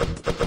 Yeah!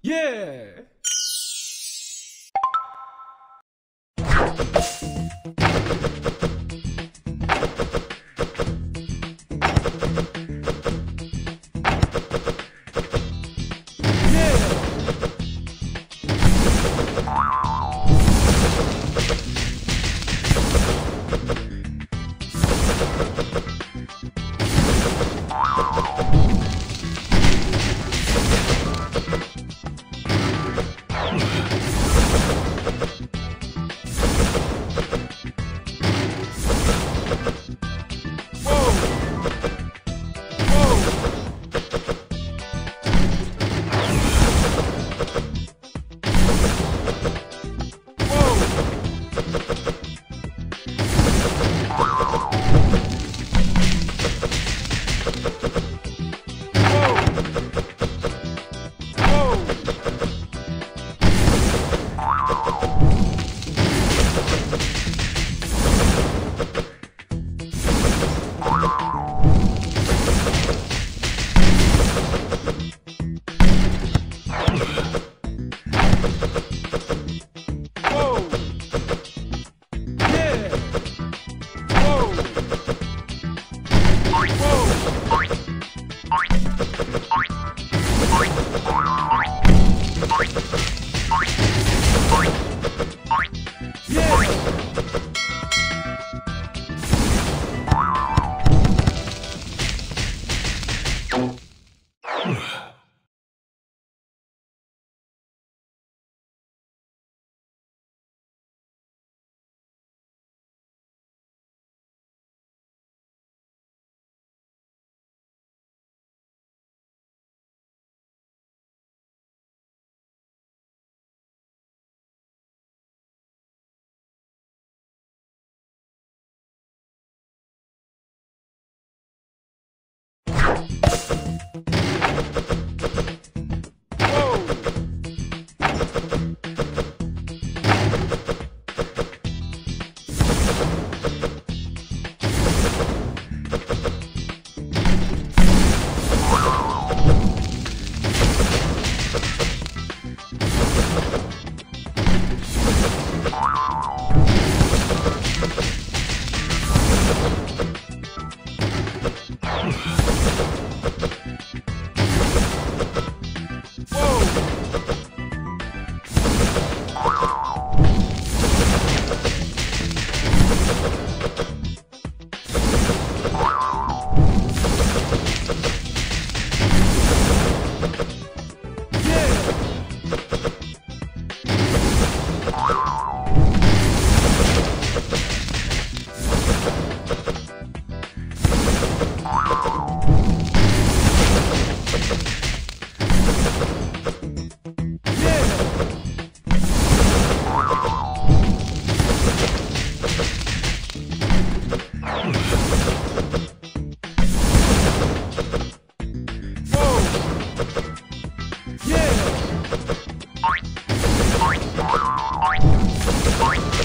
Yeah! あ!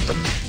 Yeah!